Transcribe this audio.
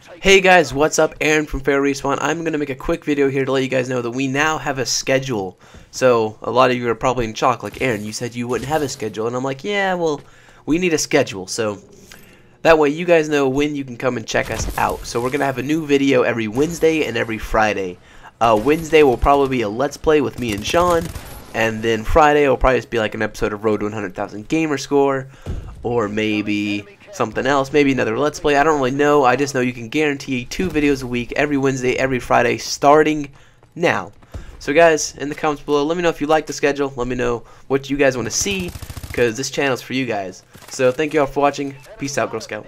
Hey guys, what's up? Aaron from Fail Respawn. I'm going to make a quick video here to let you guys know that we now have a schedule. So, a lot of you are probably in shock, like, Aaron, you said you wouldn't have a schedule. And I'm like, yeah, well, we need a schedule. So, that way you guys know when you can come and check us out. So, we're going to have a new video every Wednesday and every Friday. Uh, Wednesday will probably be a Let's Play with me and Sean. And then Friday will probably just be like an episode of Road to 100,000 Gamer Score. Or maybe something else, maybe another Let's Play. I don't really know. I just know you can guarantee two videos a week, every Wednesday, every Friday, starting now. So guys, in the comments below, let me know if you like the schedule. Let me know what you guys want to see, because this channel is for you guys. So thank you all for watching. Peace out, Girl Scout.